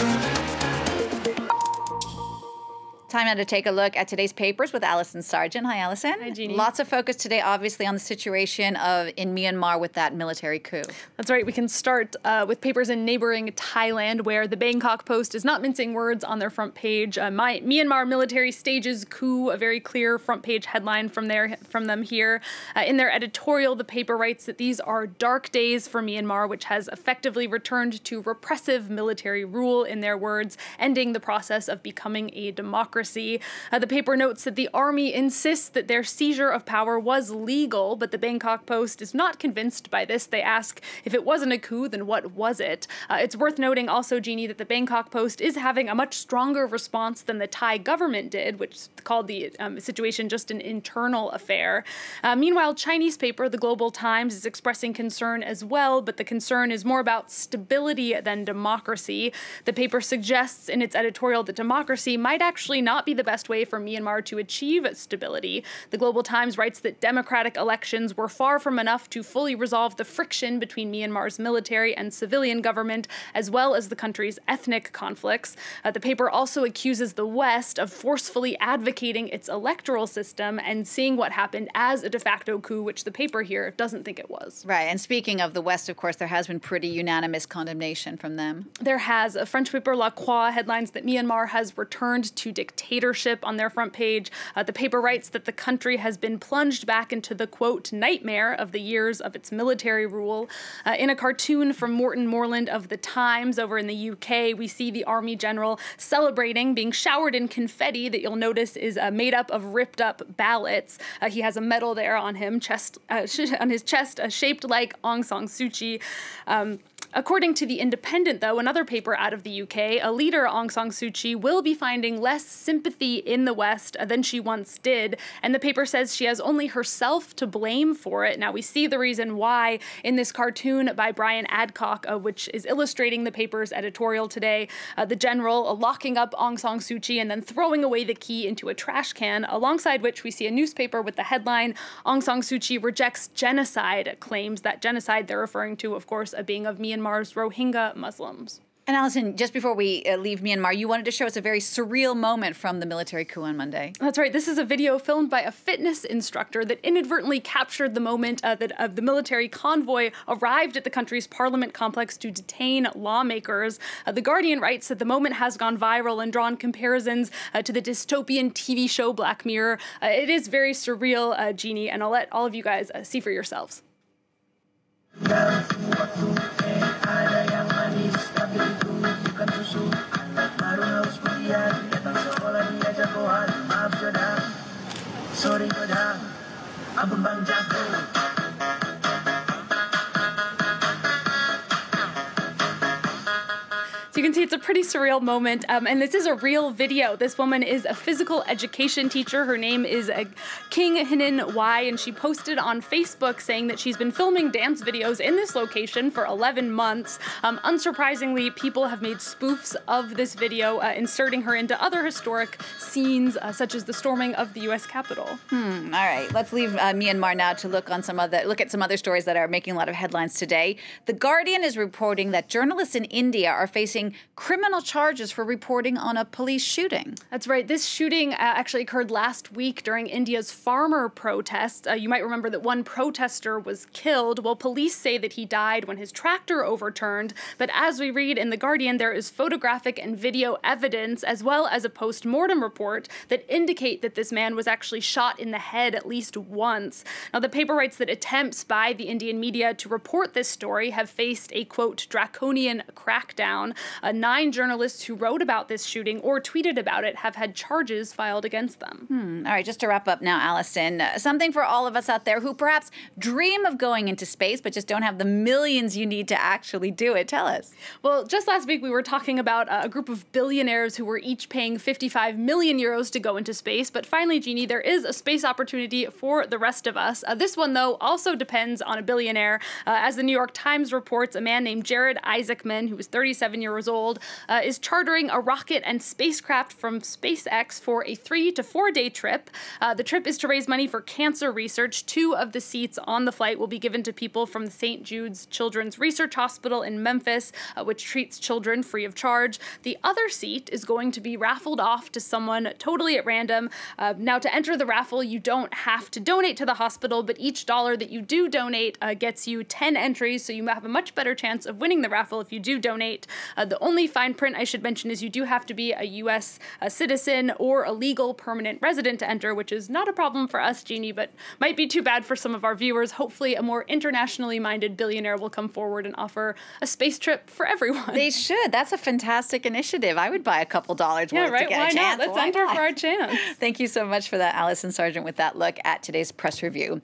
Thank you. Time now to take a look at today's papers with Allison Sargent. Hi, Allison. Hi, Jeannie. Lots of focus today, obviously, on the situation of in Myanmar with that military coup. That's right. We can start uh, with papers in neighboring Thailand, where the Bangkok Post is not mincing words on their front page. Uh, my, Myanmar military stages coup, a very clear front page headline from there from them here. Uh, in their editorial, the paper writes that these are dark days for Myanmar, which has effectively returned to repressive military rule. In their words, ending the process of becoming a democracy Uh, the paper notes that the army insists that their seizure of power was legal, but the Bangkok Post is not convinced by this. They ask if it wasn't a coup, then what was it? Uh, it's worth noting also, Jeannie, that the Bangkok Post is having a much stronger response than the Thai government did, which called the um, situation just an internal affair. Uh, meanwhile, Chinese paper, the Global Times, is expressing concern as well, but the concern is more about stability than democracy. The paper suggests in its editorial that democracy might actually not not be the best way for Myanmar to achieve stability. The Global Times writes that democratic elections were far from enough to fully resolve the friction between Myanmar's military and civilian government, as well as the country's ethnic conflicts. Uh, the paper also accuses the West of forcefully advocating its electoral system and seeing what happened as a de facto coup, which the paper here doesn't think it was. Right. And speaking of the West, of course, there has been pretty unanimous condemnation from them. There has. A French paper, La Croix, headlines that Myanmar has returned to dictatorship dictatorship on their front page. Uh, the paper writes that the country has been plunged back into the quote nightmare of the years of its military rule. Uh, in a cartoon from Morten Morland of the Times over in the UK, we see the army general celebrating, being showered in confetti that you'll notice is uh, made up of ripped up ballots. Uh, he has a medal there on him, chest uh, on his chest, uh, shaped like Aung San Suu Kyi. Um, According to The Independent, though, another paper out of the UK, a leader, Aung San Suu Kyi, will be finding less sympathy in the West than she once did. And the paper says she has only herself to blame for it. Now, we see the reason why in this cartoon by Brian Adcock, uh, which is illustrating the paper's editorial today. Uh, the general uh, locking up Aung San Suu Kyi and then throwing away the key into a trash can, alongside which we see a newspaper with the headline Aung San Suu Kyi rejects genocide, claims that genocide they're referring to, of course, being of Myanmar Myanmar's Rohingya Muslims. And Allison, just before we uh, leave Myanmar, you wanted to show us a very surreal moment from the military coup on Monday. That's right. This is a video filmed by a fitness instructor that inadvertently captured the moment uh, that uh, the military convoy arrived at the country's parliament complex to detain lawmakers. Uh, the Guardian writes that the moment has gone viral and drawn comparisons to the dystopian TV show Black Mirror. It is very surreal, Jeannie, and I'll let all of you guys see for yourselves. Abang jago you can see it's a pretty surreal moment. Um, and this is a real video. This woman is a physical education teacher. Her name is uh, Khing Hnin Wai, and she posted on Facebook saying that she's been filming dance videos in this location for 11 months. Um, unsurprisingly, people have made spoofs of this video, uh, inserting her into other historic scenes, uh, such as the storming of the U.S. Capitol. Hmm. All right, let's leave uh, Myanmar now to look on some other look at some other stories that are making a lot of headlines today. The Guardian is reporting that journalists in India are facing criminal charges for reporting on a police shooting. That's right. This shooting uh, actually occurred last week during India's farmer protests. Uh, you might remember that one protester was killed. Well, police say that he died when his tractor overturned. But as we read in The Guardian, there is photographic and video evidence, as well as a post mortem report, that indicate that this man was actually shot in the head at least once. Now, the paper writes that attempts by the Indian media to report this story have faced a quote, draconian crackdown. Uh, nine journalists who wrote about this shooting or tweeted about it have had charges filed against them. Hmm. All right, just to wrap up now, Allison, uh, something for all of us out there who perhaps dream of going into space but just don't have the millions you need to actually do it. Tell us. Well, just last week we were talking about uh, a group of billionaires who were each paying 55 million euros to go into space. But finally, Jeannie, there is a space opportunity for the rest of us. Uh, this one, though, also depends on a billionaire. Uh, as the New York Times reports, a man named Jared Isaacman, who was 37 years old, uh, is chartering a rocket and spacecraft from SpaceX for a three to four day trip. Uh, the trip is to raise money for cancer research. Two of the seats on the flight will be given to people from St. Jude's Children's Research Hospital in Memphis, uh, which treats children free of charge. The other seat is going to be raffled off to someone totally at random. Uh, now, to enter the raffle, you don't have to donate to the hospital, but each dollar that you do donate uh, gets you 10 entries, so you have a much better chance of winning the raffle if you do donate. Uh, the only fine print I should mention is you do have to be a U.S. Uh, citizen or a legal permanent resident to enter, which is not a problem for us, Jeannie, but might be too bad for some of our viewers. Hopefully, a more internationally minded billionaire will come forward and offer a space trip for everyone. They should. That's a fantastic initiative. I would buy a couple dollars yeah, worth right? to get Why a chance. not? Let's Why enter not? for our chance. Thank you so much for that, Allison Sargent, with that look at today's press review.